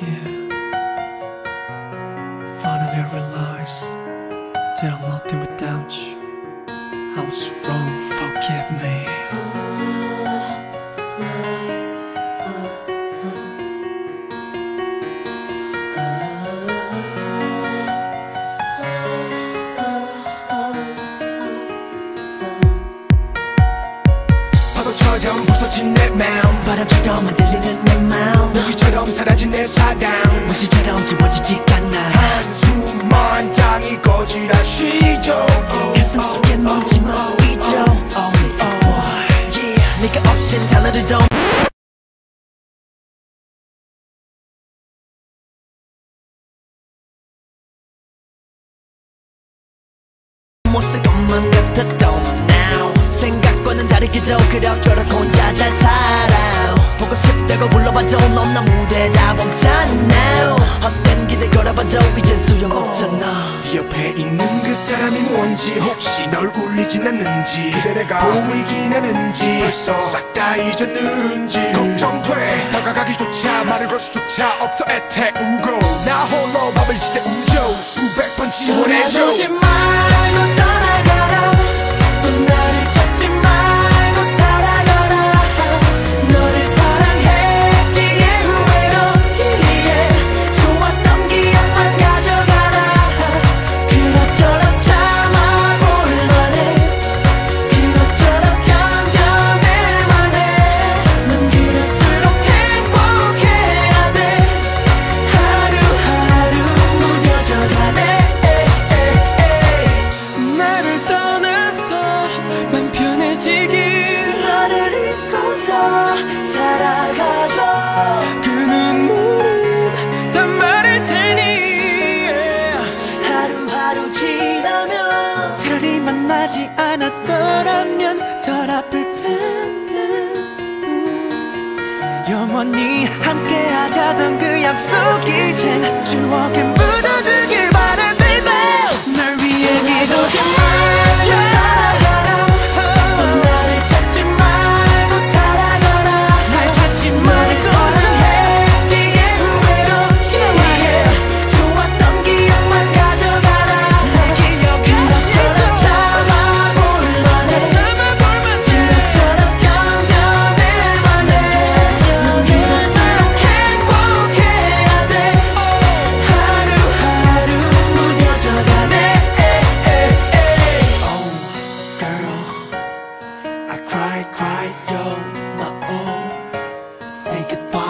Yeah. Finally realized that I'm nothing without you. I was wrong, forgive me. 파도처럼 부서진 내 마음 바람처럼 흔들리는 내 마음 여기처럼 사라진 내 사랑. 무시처럼 지워지지 않아. 한숨만 당이 거지라시죠. 가슴 속에 묻지마 스피죠 네가 없인 단어를 좀 못쓸 것만 같았던 now 생각과는 다르게도 그럭저럭 혼자 잘 살아 보고 싶다고 불러봐도 넌나 무대다 멈잖아 헛된 기대 걸어봐도 이젠 소용없잖아. 네 옆에 있는 그 사람이 뭔지 혹시 널 울리진 않는지 그대가 보이긴 하는지 벌써 싹 다 잊었는지 걱정돼. 다가가기조차 말을 걸 수조차 없어. 애태우고 나 홀로 밥을 지새우죠 수백 번 지원해줘 만나지 않았더라면 덜 아플 텐데 음. 영원히 함께 하자던 그 약속 이 젠 추억에 묻어두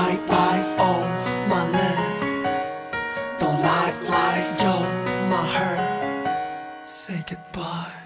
Goodbye, bye, oh, my love. Don't lie, lie, yo, my heart. Say goodbye.